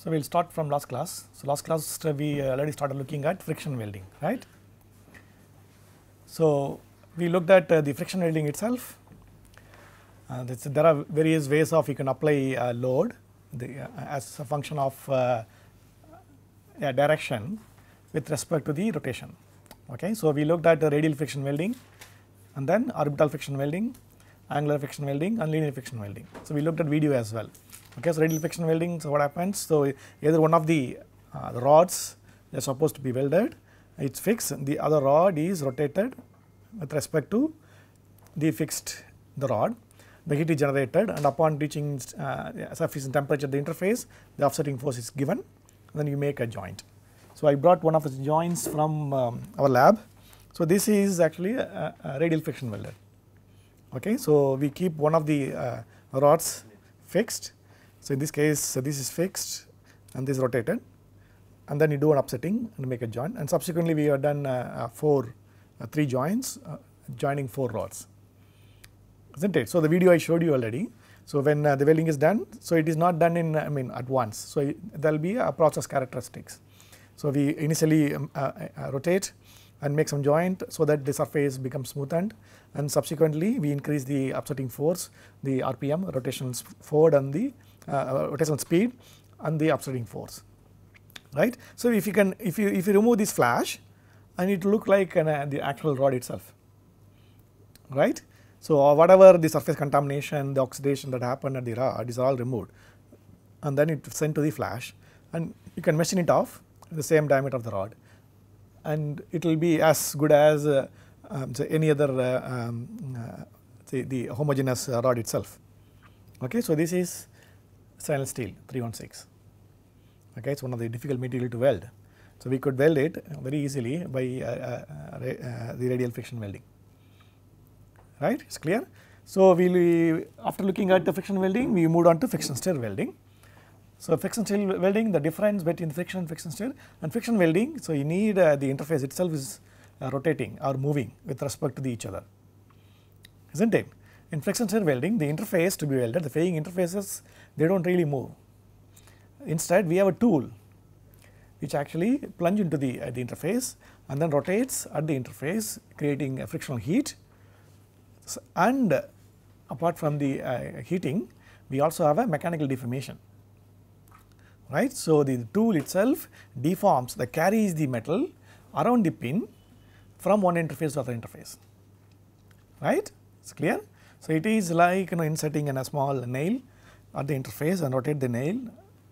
So, we will start from last class. So, last class uh, we already started looking at friction welding, right. So, we looked at uh, the friction welding itself. Uh, there are various ways of you can apply uh, load the, uh, as a function of uh, direction with respect to the rotation. Okay. So, we looked at the radial friction welding and then orbital friction welding, angular friction welding and linear friction welding. So, we looked at video as well. Okay, so radial friction welding, so what happens? So, either one of the, uh, the rods is supposed to be welded, it is fixed, the other rod is rotated with respect to the fixed the rod, the heat is generated and upon reaching uh, sufficient temperature at the interface, the upsetting force is given, then you make a joint. So, I brought one of the joints from um, our lab. So, this is actually a, a radial friction welder. Okay, so, we keep one of the uh, rods fixed so, in this case uh, this is fixed and this is rotated and then you do an upsetting and make a joint and subsequently we have done uh, four, uh, three joints joining four rods isn't it. So, the video I showed you already. So, when the welding is done, so it is not done in I mean at once. So, there will be a process characteristics. So, we initially um, rotate and make some joint so that the surface becomes smoothened and subsequently we increase the upsetting force, the RPM, rotation forward and the uh, rotational speed and the upsetting force right. So, if you can if you if you remove this flash and it look like an, uh, the actual rod itself right. So, uh, whatever the surface contamination the oxidation that happened at the rod is all removed and then it sent to the flash and you can machine it off the same diameter of the rod and it will be as good as uh, um, any other uh, um, uh, the, the homogeneous rod itself. Okay, so, this is stainless steel 316. Okay, it's one of the difficult material to weld. So, we could weld it very easily by uh, the radial friction welding, right? It's clear. So, we will after looking at the friction welding, we moved on to friction stir welding. So, friction stir welding, the difference between friction and friction stir and friction welding. So, you need uh, the interface itself is uh, rotating or moving with respect to the each other, isn't it? In friction stir welding, the interface to be welded, the faying interfaces they do not really move. Instead, we have a tool which actually plunge into the, uh, the interface and then rotates at the interface creating a frictional heat and uh, apart from the uh, heating we also have a mechanical deformation right. So, the tool itself deforms the carries the metal around the pin from one interface to other interface right it is clear. So, it is like you know inserting in a small nail at the interface and rotate the nail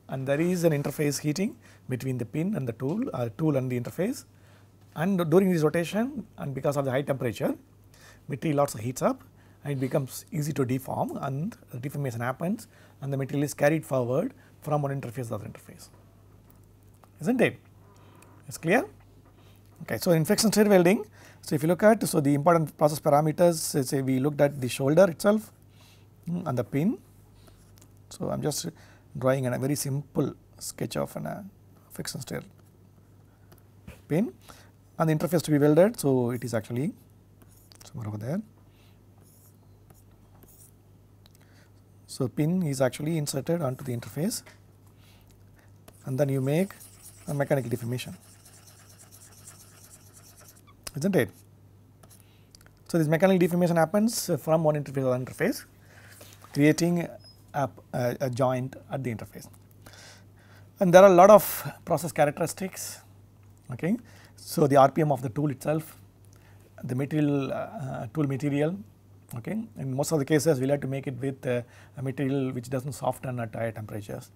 and there is an interface heating between the pin and the tool, uh, tool and the interface and during this rotation and because of the high temperature material also heats up and it becomes easy to deform and deformation happens and the material is carried forward from one interface to the other interface, is not it? It's clear? Okay. So, in friction stir welding, so if you look at, so the important process parameters, say we looked at the shoulder itself mm, and the pin so, I am just drawing a very simple sketch of a friction stir pin and the interface to be welded. So, it is actually somewhere over there. So, pin is actually inserted onto the interface and then you make a mechanical deformation is not it. So, this mechanical deformation happens from one interface to another interface creating a, a, joint at the interface. And there are a lot of process characteristics. Okay. So, the RPM of the tool itself, the material uh, tool material. Okay. In most of the cases, we like to make it with uh, a material which does not soften at higher temperatures,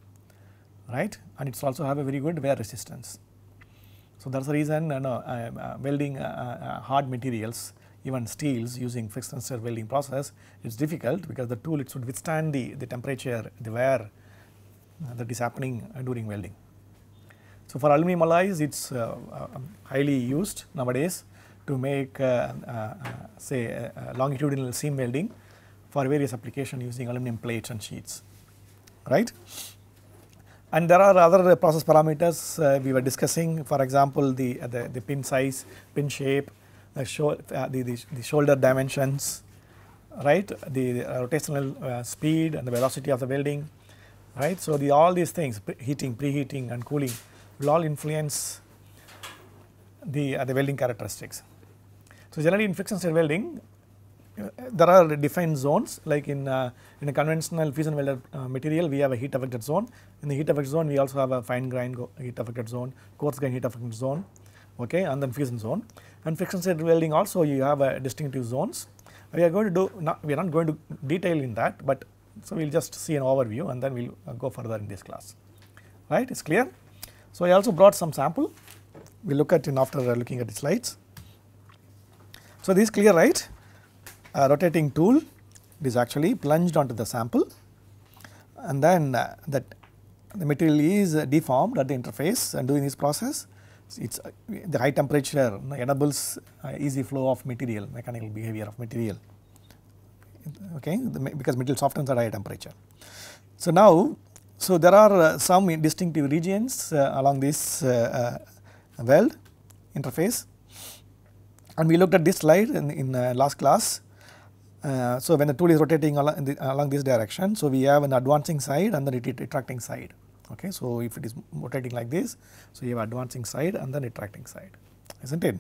right? And it also have a very good wear resistance. So, that is the reason you know, uh, welding uh, uh, hard materials even steels using friction stir welding process it is difficult because the tool it should withstand the, the temperature the wear uh, that is happening during welding. So, for aluminum alloys it is highly used nowadays to make uh, uh, say longitudinal seam welding for various application using aluminum plates and sheets right. And there are other process parameters we were discussing for example the, the, the pin size, pin shape, the, show, uh, the, the, the, shoulder dimensions, right, the, rotational uh, speed and the velocity of the welding right. So, the all these things heating, preheating and cooling will all influence the, uh, the welding characteristics. So, generally in friction stir welding uh, there are defined zones like in, uh, in a conventional fusion welded uh, material we have a heat affected zone. In the heat affected zone we also have a fine grain heat affected zone, coarse grain heat affected zone okay, and then fusion zone. And friction stir welding also you have a distinctive zones. We are going to do not, we are not going to detail in that, but so we will just see an overview and then we will uh, go further in this class right it is clear. So, I also brought some sample we look at in after uh, looking at the slides. So, this is clear right? A rotating tool it is actually plunged onto the sample. And then uh, that the material is uh, deformed at the interface and during this process it is uh, the high temperature enables uh, easy flow of material mechanical behavior of material. Okay? Because material softens at high temperature. So, now so there are uh, some distinctive regions along this weld interface and we looked at this slide in, in last class uh, so, when the tool is rotating along, the, along, this direction, so we have an advancing side and then it retreating side. Okay, so if it is rotating like this, so you have advancing side and then retreating side, isn't it?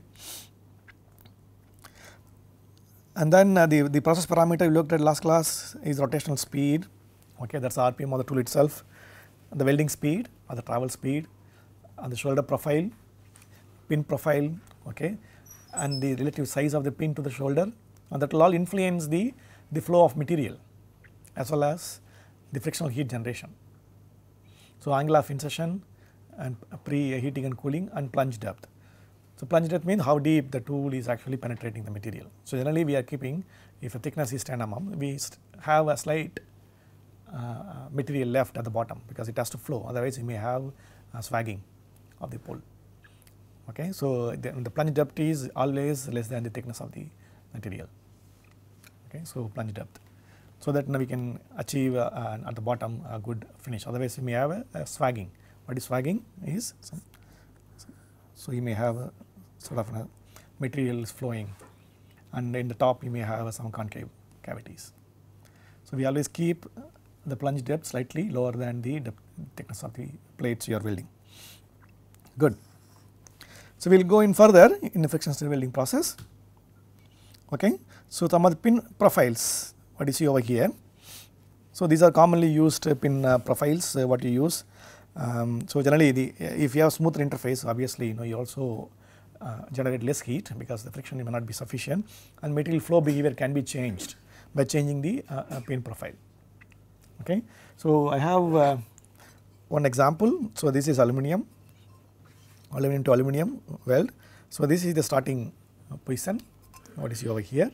And then uh, the, the process parameter we looked at last class is rotational speed, okay, that is RPM of the tool itself, the welding speed or the travel speed, and the shoulder profile, pin profile, okay, and the relative size of the pin to the shoulder and that will all influence the, the flow of material as well as the frictional heat generation. So, angle of insertion and pre-heating and cooling and plunge depth. So, plunge depth means how deep the tool is actually penetrating the material. So, generally we are keeping if a thickness is 10 mm, we have a slight uh, material left at the bottom because it has to flow otherwise you may have swagging of the pole. Okay. So, the, the plunge depth is always less than the thickness of the material okay. So, plunge depth. So, that now we can achieve uh, uh, at the bottom a good finish otherwise we may have a, a swagging. What is swagging is some, so you may have a sort of a material is flowing and in the top you may have some concave cavities. So, we always keep the plunge depth slightly lower than the depth thickness of the plates you are welding. Good. So, we will go in further in the friction stir welding process. Okay. So, some of the pin profiles what you see over here. So, these are commonly used pin uh, profiles uh, what you use. Um, so, generally the if you have smoother interface obviously you know you also uh, generate less heat because the friction may not be sufficient and material flow behavior can be changed by changing the uh, uh, pin profile. Okay. So, I have uh, one example. So, this is aluminum, aluminum to aluminum weld. So, this is the starting position what is over here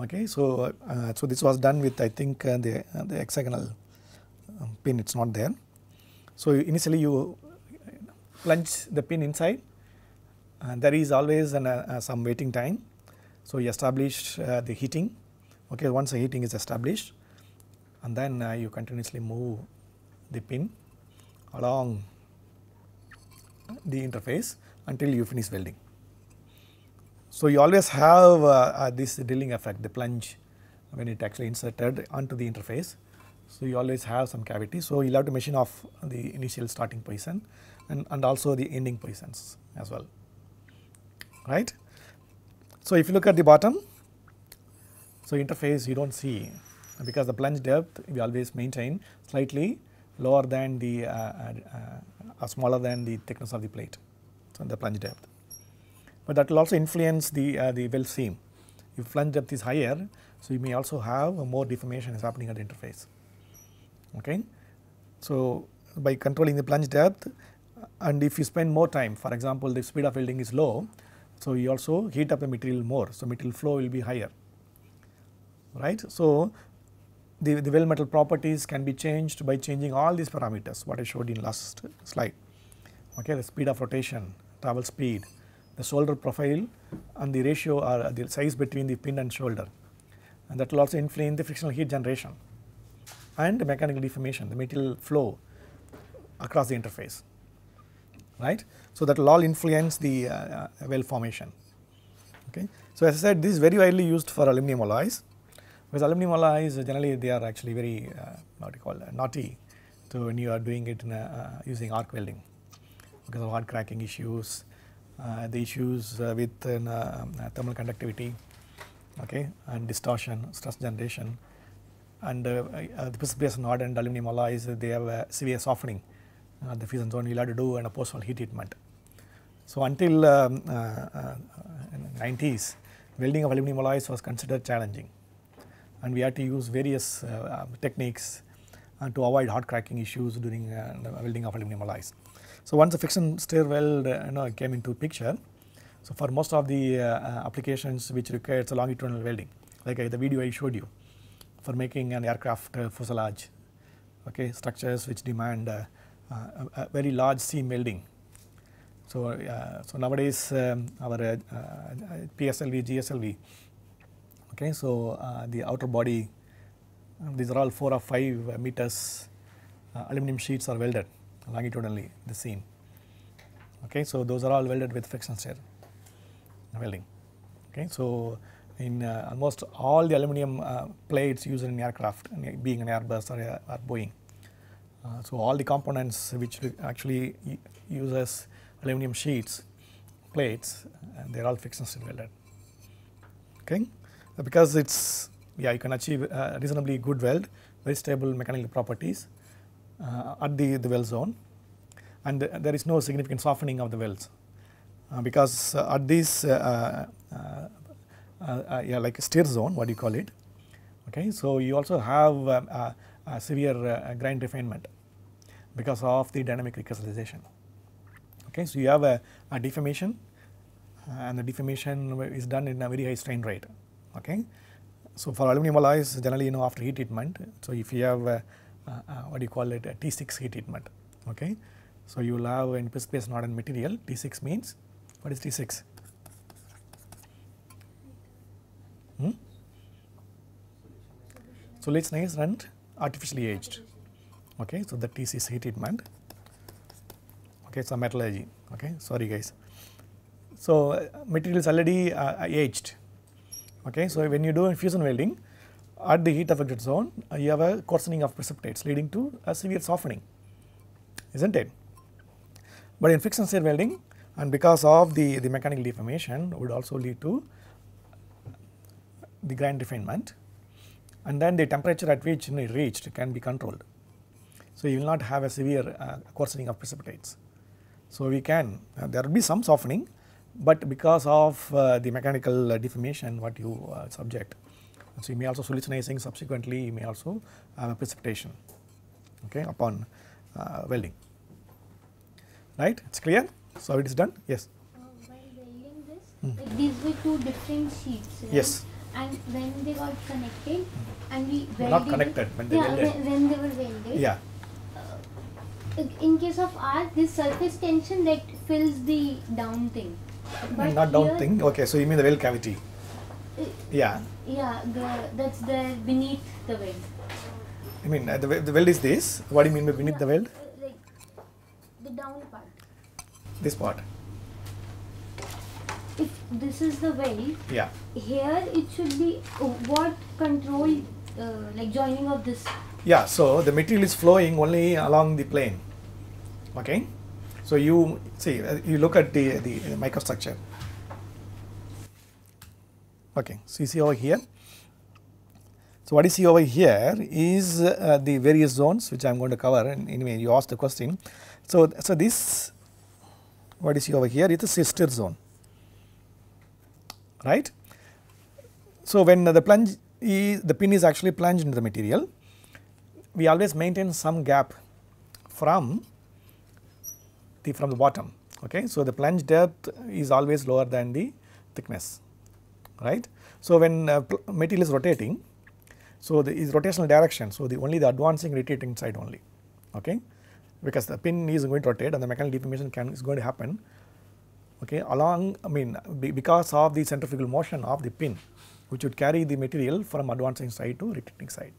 Okay, so, uh, so this was done with I think uh, the, uh, the hexagonal um, pin it is not there. So, initially you plunge the pin inside and there is always an, uh, uh, some waiting time. So, you establish uh, the heating okay once the heating is established and then you continuously move the pin along the interface until you finish welding. So, you always have uh, uh, this drilling effect the plunge when it actually inserted onto the interface. So, you always have some cavity. So, you will have to machine off the initial starting position and, and also the ending positions as well right. So, if you look at the bottom, so interface you do not see because the plunge depth we always maintain slightly lower than the uh, uh, smaller than the thickness of the plate, so the plunge depth but that will also influence the, uh, the weld seam. If plunge depth is higher, so you may also have more deformation is happening at the interface. Okay. So, by controlling the plunge depth and if you spend more time for example, the speed of welding is low, so you also heat up the material more, so material flow will be higher right. So, the, the weld metal properties can be changed by changing all these parameters what I showed in last slide okay the speed of rotation, travel speed, the shoulder profile and the ratio or the size between the pin and shoulder and that will also influence the frictional heat generation and the mechanical deformation the material flow across the interface right. So, that will all influence the uh, uh, weld formation. Okay. So, as I said this is very widely used for aluminum alloys because aluminum alloys generally they are actually very uh, what you call naughty So when you are doing it a, uh, using arc welding because of hot cracking issues, uh, the issues uh, with uh, uh, thermal conductivity, okay, and distortion, stress generation, and the precipitation hardened aluminum alloys they have a severe softening the fusion zone. You'll have to do an post heat treatment. So until um, uh, uh, 90s, welding of aluminum alloys was considered challenging, and we had to use various uh, techniques uh, to avoid hot cracking issues during uh, welding of aluminum alloys. So once the friction stir weld uh, you know, came into picture, so for most of the uh, uh, applications which requires a longitudinal welding, like uh, the video I showed you, for making an aircraft uh, fuselage, okay, structures which demand uh, uh, a, a very large seam welding. So, uh, so nowadays um, our uh, uh, PSLV, GSLV, okay, so uh, the outer body, um, these are all four or five uh, meters uh, aluminum sheets are welded longitudinally the seam. Okay, so those are all welded with friction stir welding. Okay, so in uh, almost all the aluminum uh, plates used in aircraft, being an Airbus or, or Boeing, uh, so all the components which actually uses aluminum sheets, plates, and they're all friction stir welded. Okay, Because it's yeah you can achieve uh, reasonably good weld, very stable mechanical properties uh, at the the weld zone, and th- there is no significant softening of the welds. Uh, because uh, at this uh, uh, yeah like stir zone what do you call it? Okay so you also have um, severe grain refinement because of the dynamic recrystallization. Okay so you have a, a deformation and the deformation is done in a very high strain rate okay? So for aluminum alloys generally you know after heat treatment so if you have uh, what do you call it a T6 heat treatment okay? So you will have in space hardened material. T6 means what is T6 hmm? solutionized and artificially aged. Okay? So the T6 heat treatment. Okay? So metallurgy. Okay? Sorry guys. So uh, material is already uh, aged okay so when you do fusion welding at the heat affected zone uh, you have a coarsening of precipitates leading to a severe softening isn't it? But in friction stir welding and because of the the mechanical deformation would also lead to the grain refinement and then the temperature at which know, reached can be controlled. So you will not have a severe uh, coarsening of precipitates. So we can uh, there will be some softening but because of uh, the mechanical uh, deformation what you uh, subject so you may also solutionizing subsequently you may also have a precipitation okay upon uh, welding right it's clear so it is done yes Uh, welding this, like these were two different sheets, right? Yes. And when they got connected, and we welded. Not connected, when they yeah, welded. When, when they were welded. yeah like, In case of ours, this surface tension that fills the down thing. But not down thing? Okay so you mean the weld cavity? Yeah. Yeah, the that's the beneath the weld. I mean uh, the, the weld is this? What do you mean by beneath the Yeah, weld uh, Like the down part. this part. If this is the weld, yeah. here it should be uh, what control uh, like joining of this? Yeah, so the material is flowing only along the plane. Okay, so you see, uh, you look at the, the microstructure. Okay, so you see over here. So what you see over here is uh, the various zones which I am going to cover. And anyway, you asked the question. So so this what you see over here is the stir zone, right? So when the plunge is, the pin is actually plunged into the material, we always maintain some gap from the from the bottom okay? So the plunge depth is always lower than the thickness right? So when uh, material is rotating so the is rotational direction so the only the advancing rotating side only okay? Because the pin is going to rotate and the mechanical deformation can is going to happen okay? Along i mean be, because of the centrifugal motion of the pin which would carry the material from advancing side to retreating side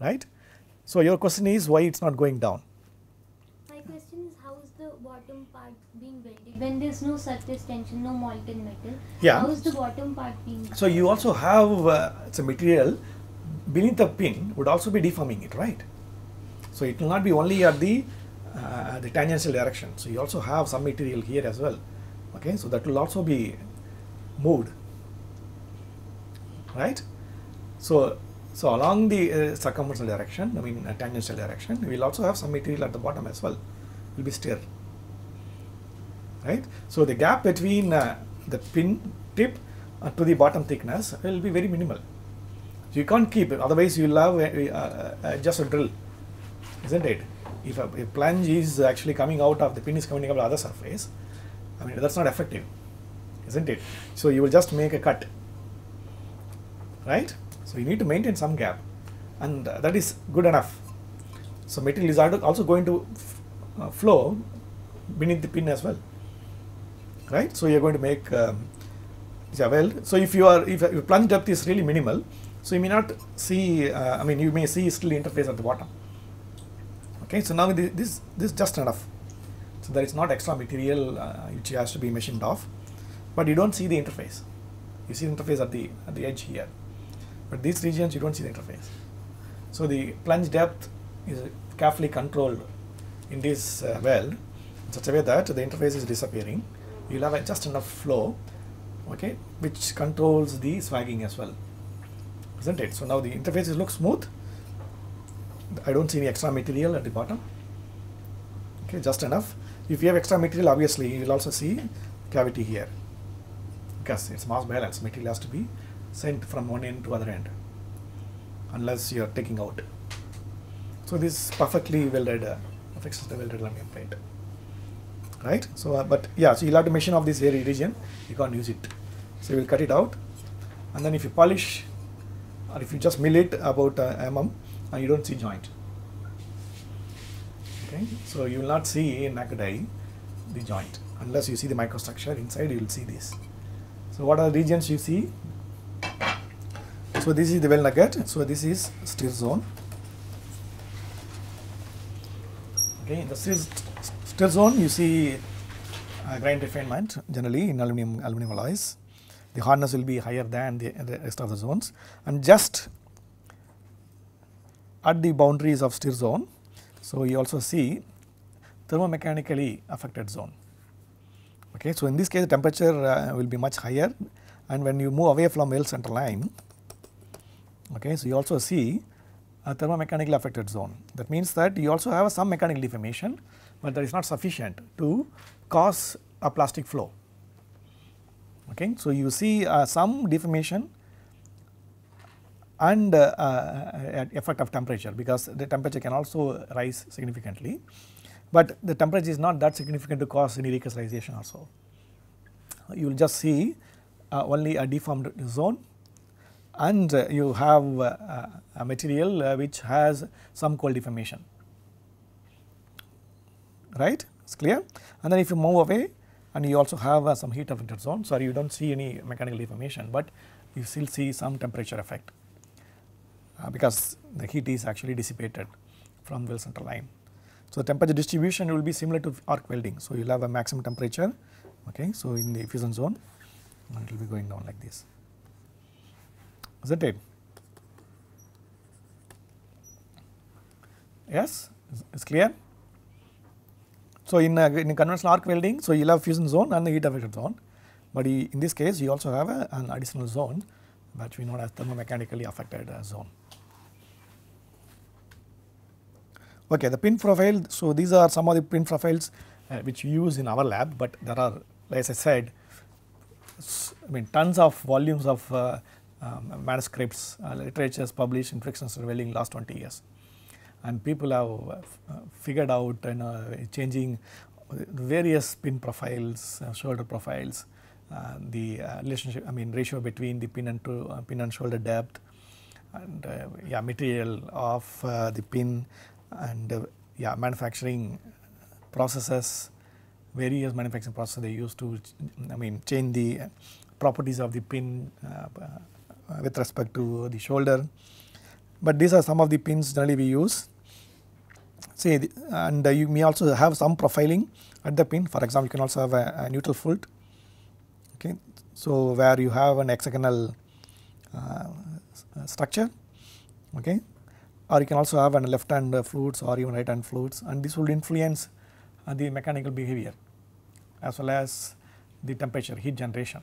right? So your question is why it's not going down My question is how is the bottom part being welded when there's no surface tension, no molten metal? Yeah. How is the bottom part being? so you also have uh, it's a material beneath the pin would also be deforming it right so it will not be only at the uh, the tangential direction. So you also have some material here as well. Okay, so that will also be moved, right? So so along the uh, circumferential direction, I mean uh, tangential direction, we will also have some material at the bottom as well. Will be stir, right? So the gap between uh, the pin tip to the bottom thickness will be very minimal. So you can't keep it, otherwise you will have uh, uh, uh, just a drill, isn't it? If a, a plunge is actually coming out of the pin is coming out of the other surface, I mean that's not effective, isn't it? So you will just make a cut, right? So you need to maintain some gap, and uh, that is good enough. So material is also going to uh, flow beneath the pin as well, right? So you are going to make um, well, so if you are if your plunge depth is really minimal, so you may not see. Uh, I mean, you may see still interface at the bottom. Okay, so now this this, this is just enough. So there is not extra material uh, which has to be machined off, but you don't see the interface. You see the interface at the at the edge here, but these regions you don't see the interface. So the plunge depth is carefully controlled in this uh, weld in such a way that the interface is disappearing. You'll have just enough flow, okay, which controls the swagging as well, isn't it? So now the interfaces look smooth. I don't see any extra material at the bottom. Okay, just enough. If you have extra material, obviously you will also see cavity here because it's mass balance. Material has to be sent from one end to other end unless you are taking out. So this is perfectly welded, uh, fixes the welded aluminum plate. Right? So, uh, but yeah, so you'll have to machine off this area region. You can't use it. So you will cut it out, and then if you polish, or if you just mill it about uh, mm, uh, you don't see joint. Okay, so you will not see in naked the joint unless you see the microstructure inside. You will see this. So what are the regions you see? So this is the well nugget. So this is stir zone. Okay, the stir, stir zone you see uh, grain refinement generally in aluminum aluminum alloys. The hardness will be higher than the, rest of the zones, and just at the boundaries of stir zone, so you also see thermomechanically affected zone. Okay, so in this case the temperature uh, will be much higher and when you move away from weld center line, okay, so you also see a thermomechanically affected zone. That means that you also have some mechanical deformation, but that is not sufficient to cause a plastic flow. Okay, so you see uh, some deformation and uh, uh, effect of temperature because the temperature can also rise significantly, but the temperature is not that significant to cause any recrystallization also. You will just see uh, only a deformed zone and you have uh, a material uh, which has some cold deformation, right? It's clear. And then if you move away and you also have uh, some heat affected zone, sorry you do not see any mechanical deformation, but you still see some temperature effect uh, because the heat is actually dissipated from weld center line. So, the temperature distribution will be similar to arc welding. So, you will have a maximum temperature, okay. So, in the fusion zone it will be going down like this, isn't it? Yes, it's clear. So, in, uh, in conventional arc welding, so you will have fusion zone and the heat affected zone, but in this case you also have a, an additional zone which we know as thermomechanically affected uh, zone. Okay, the pin profile. So these are some of the pin profiles uh, which we use in our lab, but there are, as I said, I mean tons of volumes of uh, um, manuscripts, uh, literatures published in friction stir welding last 20 years, and people have uh, figured out you know changing various pin profiles, uh, shoulder profiles, uh, the relationship, I mean ratio between the pin and to, pin and shoulder depth, and yeah material of the pin and uh, yeah manufacturing processes various manufacturing processes they use to I mean change the properties of the pin uh, with respect to the shoulder. But these are some of the pins generally we use. The, and uh, you may also have some profiling at the pin. For example you can also have a, a neutral fault. Okay. So where you have an hexagonal structure. Okay. Or you can also have an left hand uh, flutes or even right hand flutes and this will influence uh, the mechanical behavior as well as the temperature heat generation.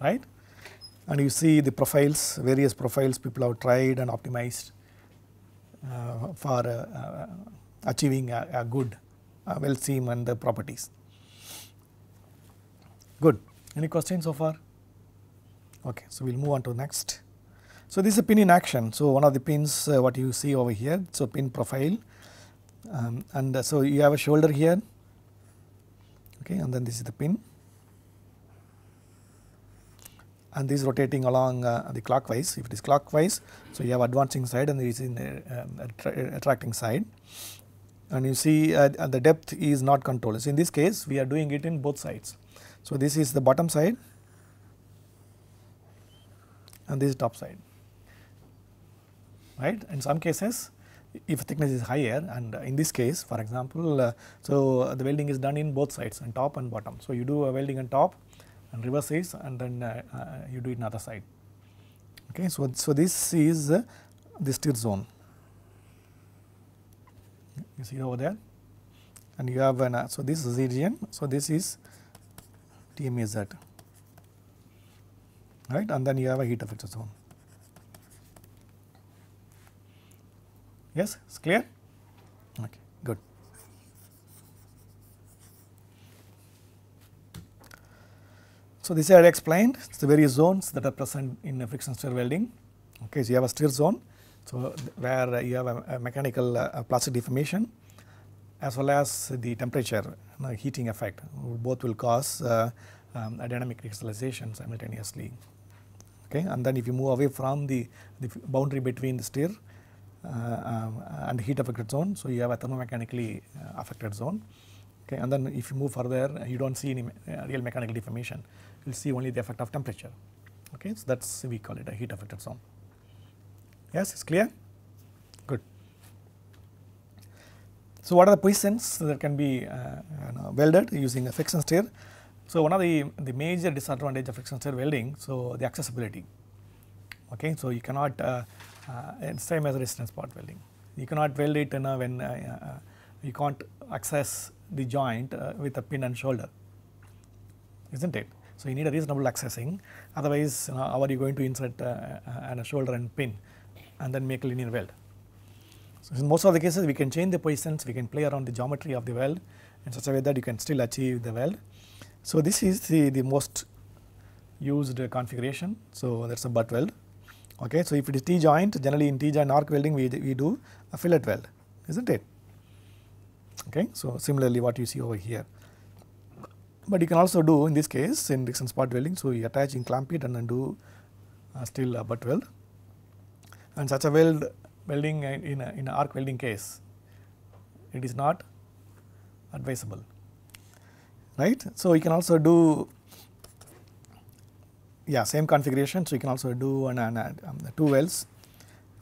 Right? And you see the profiles various profiles people have tried and optimized. uh, for uh, uh, achieving a, a good uh, well seam and the properties. Good. Any questions so far? Okay so we'll move on to next. So this is a pin in action. So one of the pins uh, what you see over here so pin profile. Um, and uh, so you have a shoulder here. Okay and then this is the pin and this is rotating along uh, the clockwise. If it is clockwise so you have advancing side and there is in the um, attracting side. And you see uh, the depth is not controlled. So in this case we are doing it in both sides. So this is the bottom side and this is top side. Right? In some cases if thickness is higher and in this case for example uh, so the welding is done in both sides on top and bottom. So you do a welding on top and reverse is and then uh, uh, you do it in other side. Okay so so this is the stir zone. You see over there? And you have an uh, so this is region so this is TMAZ right and then you have a heat affected zone. Yes it's clear? Okay good so this I had explained it's the various zones that are present in friction stir welding. Okay so you have a stir zone so where you have a, a mechanical uh, plastic deformation as well as the temperature you know, heating effect. Both will cause uh, um, a dynamic crystallization simultaneously. Okay and then if you move away from the, the boundary between the stir uh, um, and heat affected zone so you have a thermomechanically uh, affected zone. Okay and then if you move further you don't see any uh, real mechanical deformation you'll see only the effect of temperature. Okay so that's we call it a heat affected zone. Yes it's clear? Good. So what are the positions that can be uh, you know, welded using a friction stir so one of the the major disadvantage of friction stir welding so the accessibility. Okay so you cannot uh, uh, same as resistance spot welding. You cannot weld it when uh, uh, you can't access the joint uh, with a pin and shoulder isn't it so you need a reasonable accessing. Otherwise you know, how are you going to insert uh, a shoulder and pin and then make a linear weld? So in most of the cases we can change the positions. We can play around the geometry of the weld in such a way that you can still achieve the weld. So this is the the most used configuration. So that's a butt weld. Okay, so if it is T joint, generally in T joint arc welding we, we do a fillet weld, isn't it? Okay, so similarly what you see over here. But you can also do in this case in friction spot welding, so you attach in clamp it and then do uh, still a butt weld. And such a weld welding in a, in a arc welding case, it is not advisable, right? So you can also do yeah same configuration so you can also do an, an, um, two welds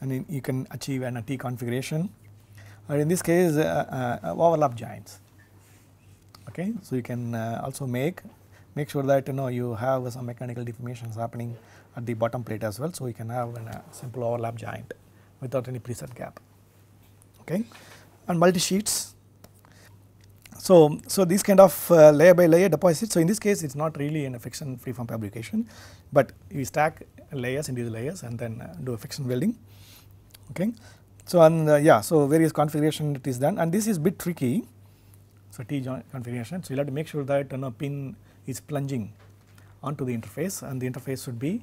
and in, you can achieve an, a T configuration or in this case uh, uh, overlap joints okay so you can uh, also make make sure that you know you have some mechanical deformations happening at the bottom plate as well so you can have a simple overlap joint without any preset gap okay and multi sheets so, so these kind of uh, layer by layer deposits. So in this case, it's not really in a friction free-form fabrication, but you stack layers into the layers and then uh, do a friction welding. Okay. So and uh, yeah, so various configuration it is done, and this is bit tricky. So T joint configuration. So you have to make sure that you know, pin is plunging onto the interface, and the interface should be you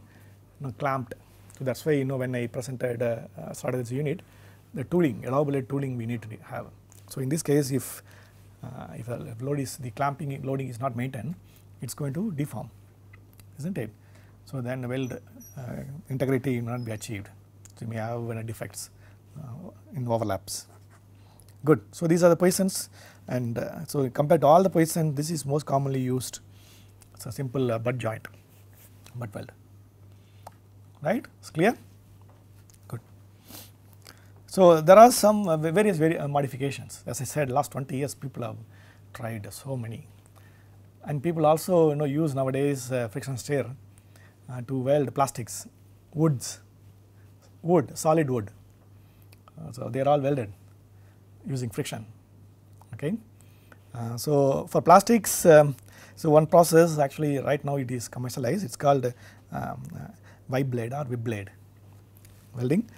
know, clamped. So that's why you know when I presented uh, uh, started this unit, the tooling, allowable tooling we need to have. So in this case, if uh, if the load is the clamping loading is not maintained, it's going to deform, isn't it? So then the weld uh, integrity will not be achieved. So you may have uh, defects in overlaps. Good. So these are the positions, and so compared to all the positions, this is most commonly used. It's a simple butt joint, butt weld. Right? It's clear. Good. So there are some uh, various vari uh, modifications. As I said, last 20 years people have tried so many, and people also you know use nowadays uh, friction stir uh, to weld plastics, woods, wood, solid wood. Uh, so they are all welded using friction. Okay. Uh, so for plastics, um, so one process actually right now it is commercialized. It's called um, uh, blade or whip blade welding.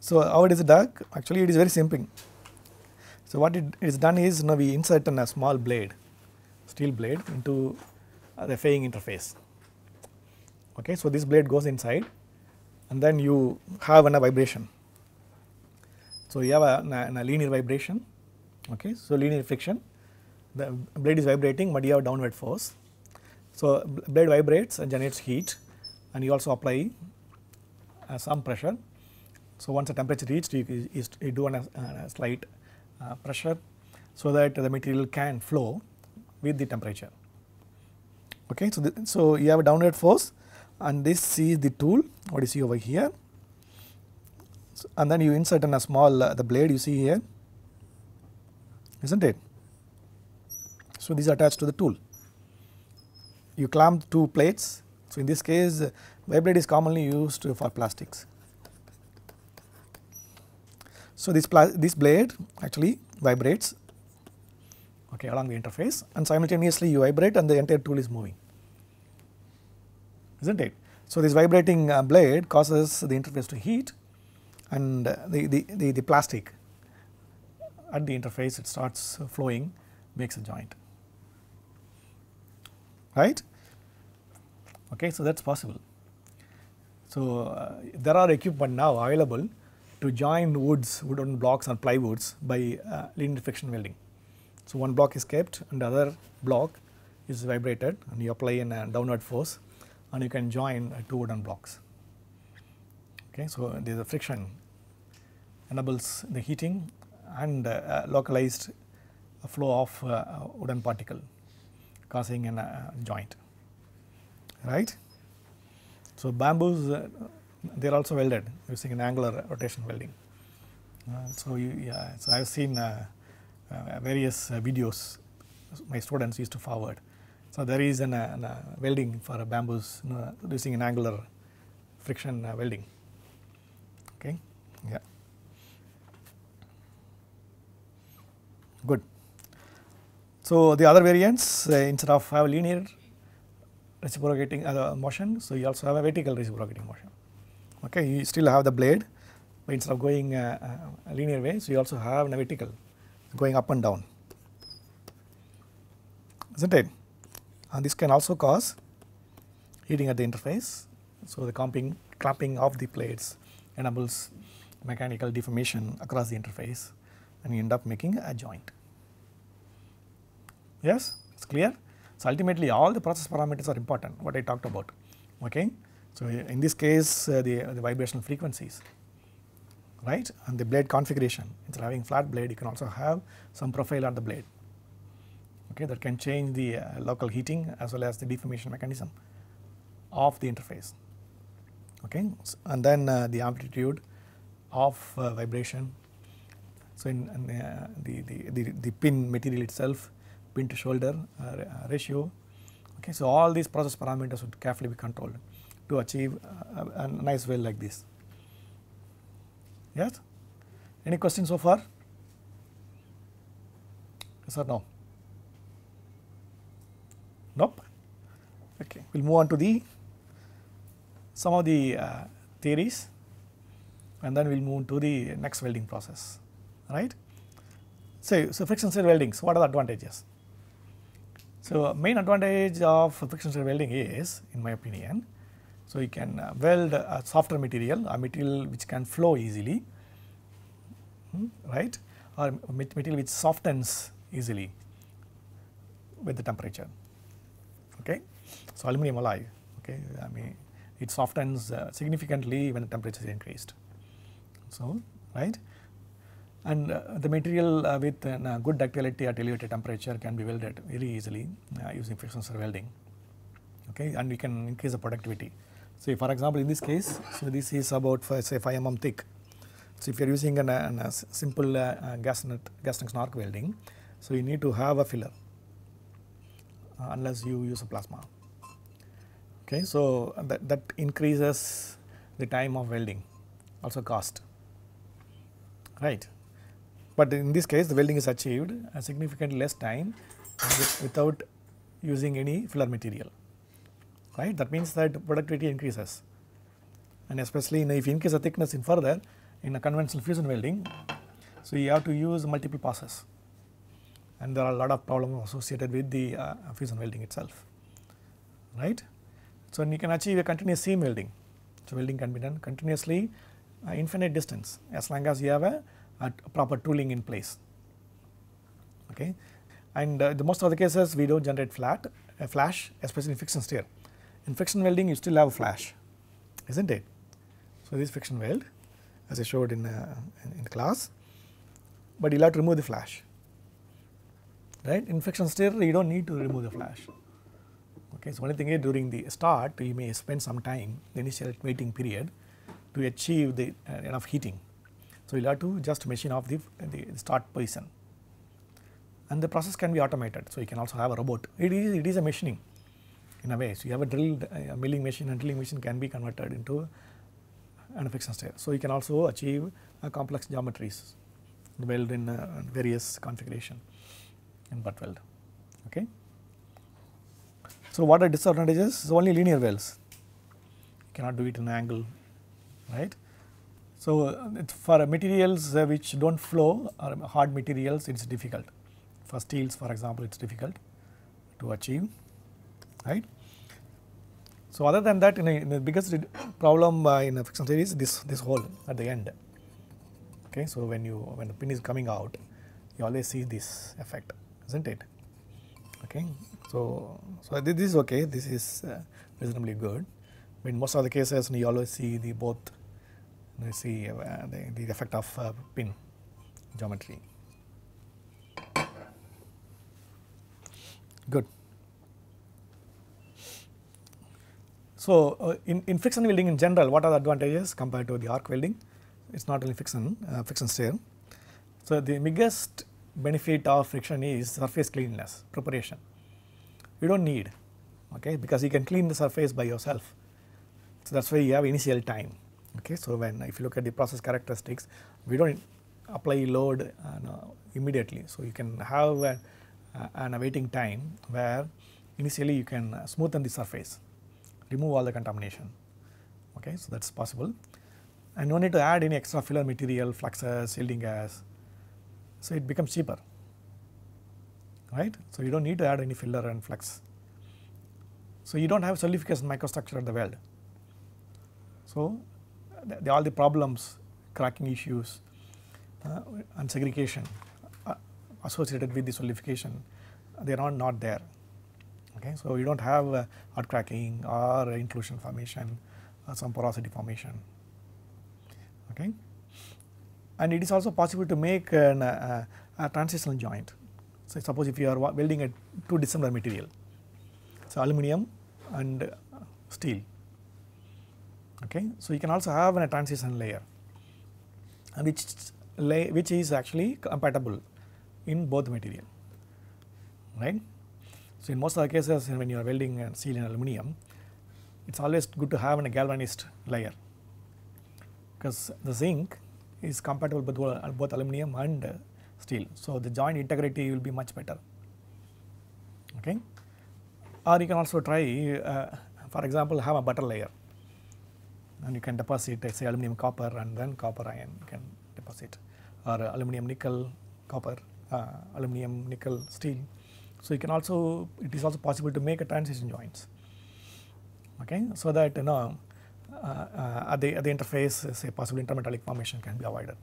So how it is done? Actually, it is very simple. So what it is done is now we insert in a small blade, steel blade into the faying interface. Okay, so this blade goes inside, and then you have a vibration. So you have a, a linear vibration. Okay, so linear friction. The blade is vibrating, but you have downward force. So blade vibrates and generates heat, and you also apply uh, some pressure. So once the temperature reached, you, you, do a, a slight uh, pressure, so that the material can flow with the temperature. Okay, so the, so you have a downward force, and this is the tool. What you see over here, so, and then you insert in a small uh, the blade you see here, isn't it? So these are attached to the tool. You clamp two plates. So in this case, blade is commonly used for plastics. So this this blade actually vibrates okay along the interface and simultaneously you vibrate and the entire tool is moving isn't it. So this vibrating uh, blade causes the interface to heat and uh, the, the, the, the plastic at the interface it starts flowing makes a joint. Right? Okay so that's possible. So uh, there are equipment now available to join woods wooden blocks and plywoods by uh, linear friction welding. So one block is kept and the other block is vibrated and you apply a downward force and you can join uh, two wooden blocks. Okay so there is a friction enables the heating and uh, localized flow of uh, wooden particle causing a uh, joint right. So, bamboos uh, they are also welded using an angular rotation welding. Uh, so, you, yeah, so I have seen various videos my students used to forward. So, there is an, an welding for bamboos you know, using an angular friction welding okay yeah good. So, the other variants uh, instead of have linear reciprocating uh, motion, so you also have a vertical reciprocating motion. Okay, you still have the blade, but instead of going uh, a linear way, so you also have a vertical going up and down, isn't it? And this can also cause heating at the interface. So, the clamping, clamping of the plates enables mechanical deformation across the interface and you end up making a joint. Yes, it is clear. So, ultimately all the process parameters are important what I talked about. Okay. So, in this case uh, the, the vibrational frequencies right and the blade configuration instead of having flat blade you can also have some profile on the blade okay, that can change the uh, local heating as well as the deformation mechanism of the interface. Okay. And then uh, the amplitude of uh, vibration. So, in, in uh, the, the, the, the pin material itself pin to shoulder uh, ratio. Okay, so all these process parameters would carefully be controlled to achieve a, a nice weld like this. Yes? Any questions so far? Yes or no? Nope. Okay, we'll move on to the some of the uh, theories and then we'll move to the next welding process, right? So, so friction stir welding, so what are the advantages? So, main advantage of friction stir welding is in my opinion, so you can uh, weld a softer material, a material which can flow easily, hmm, right, or material which softens easily with the temperature, okay. So, aluminum alloy, okay, I mean it softens uh, significantly when the temperature is increased. So, right and uh, the material uh, with uh, good ductility at elevated temperature can be welded very easily using friction stir welding okay and we can increase the productivity. So, for example, in this case, so this is about say 5 mm thick. So, if you are using an, an, a simple uh, gas nut gas tungsten arc welding, so you need to have a filler uh, unless you use a plasma. Okay, so that, that increases the time of welding, also cost right. But in this case the welding is achieved at significantly less time without using any filler material, right. That means that productivity increases and especially in, if you increase the thickness in further in a conventional fusion welding, so you have to use multiple passes and there are a lot of problems associated with the uh, fusion welding itself, right. So, you can achieve a continuous seam welding. So, welding can be done continuously uh, infinite distance as long as you have a, a proper tooling in place. Okay. And uh, the most of the cases we do not generate flat a flash especially in friction stir. In friction welding you still have flash is not it. So, this friction weld as I showed in, uh, in, class, but you have to remove the flash right. In friction stir you do not need to remove the flash. Okay. So, only thing is during the start you may spend some time the initial waiting period to achieve the uh, enough heating. So, you will have to just machine off the, the start position and the process can be automated. So, you can also have a robot it is it is a machining in a way. So, you have a drill uh, milling machine and drilling machine can be converted into an friction stir. So, you can also achieve uh, complex geometries weld in uh, various configuration in butt weld. Okay. So, what are disadvantages? So, only linear welds you cannot do it in an angle right. So, uh, for materials uh, which do not flow or hard materials it is difficult for steels for example it is difficult to achieve right. So, other than that in, a, in the biggest problem uh, in a friction stir is this this hole at the end okay. So, when you when the pin is coming out you always see this effect is not it okay. So, so this is okay this is uh, reasonably good in most of the cases you always see the both you see uh, the, the effect of uh, pin geometry good. So, uh, in, in friction welding in general what are the advantages compared to the arc welding it is not only friction uh, friction stir. So, the biggest benefit of friction is surface cleanliness preparation you do not need okay because you can clean the surface by yourself. So, that is why you have initial time okay. So, when if you look at the process characteristics we do not apply load uh, immediately. So, you can have a, uh, an awaiting time where initially you can smoothen the surface remove all the contamination okay. So, that is possible and no need to add any extra filler material fluxes shielding gas. So, it becomes cheaper right. So, you do not need to add any filler and flux. So, you do not have solidification microstructure at the weld. So, the, the, all the problems cracking issues uh, and segregation uh, associated with the solidification they are not there okay. So, you do not have uh, hot cracking or inclusion formation or some porosity formation okay. And it is also possible to make an, uh, a transitional joint. So, suppose if you are welding a two dissimilar material, so aluminum and uh, steel okay. So, you can also have a transition layer which lay, which is actually compatible in both material right. So, in most of the cases when you are welding steel and aluminum it is always good to have a galvanized layer because the zinc is compatible with both aluminum and steel. So, the joint integrity will be much better okay. Or you can also try uh, for example have a butter layer and you can deposit say aluminum copper and then copper iron you can deposit or aluminum nickel copper uh, aluminum nickel steel. So, you can also it is also possible to make a transition joints okay. So, that you know uh, uh, at, the, at the interface say possible intermetallic formation can be avoided.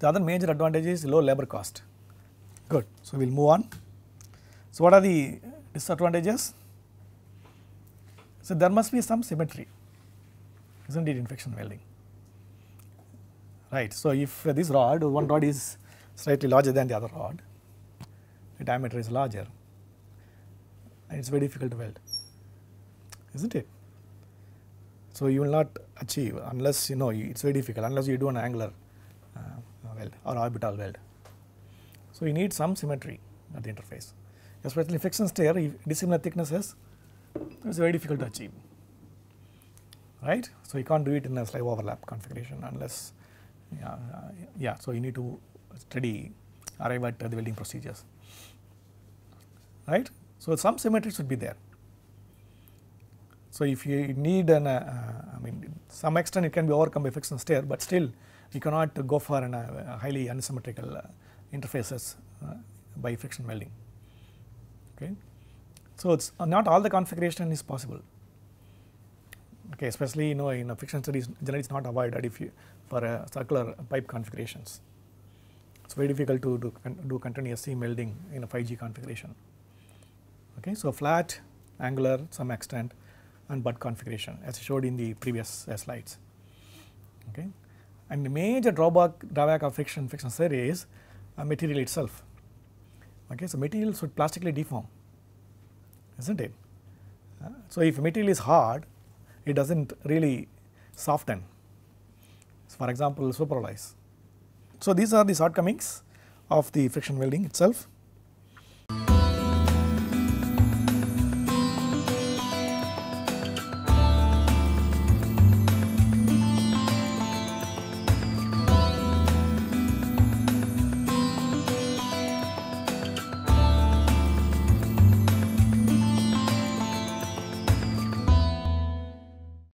The other major advantage is low labor cost good. So, we will move on. So, what are the disadvantages? So, there must be some symmetry is not it in friction welding right. So, if this rod one rod is slightly larger than the other rod the diameter is larger and it is very difficult to weld is not it. So, you will not achieve unless you know it is very difficult unless you do an angular uh, weld or orbital weld. So, you need some symmetry at the interface especially friction stir if dissimilar thicknesses it is very difficult to achieve right. So, you can't do it in a slave overlap configuration unless Yeah, uh, yeah, so you need to study, arrive at uh, the welding procedures, right? So some symmetry should be there. So if you need an, uh, I mean, some extent it can be overcome by friction stir, but still you cannot go for an, uh, highly unsymmetrical uh, interfaces uh, by friction welding. Okay, so it's uh, not all the configuration is possible. Okay, especially you know in a friction studies generally it's not avoided if you for uh, circular pipe configurations. It's very difficult to do, do continuous seam welding in a 5G configuration. Okay, so flat, angular, some extent, and butt configuration as showed in the previous uh, slides. Okay, and the major drawback drawback of friction friction stir is uh, material itself. Okay, so material should plastically deform, isn't it? Uh, so if material is hard, it doesn't really soften. So for example, superalloys. So these are the shortcomings of the friction welding itself.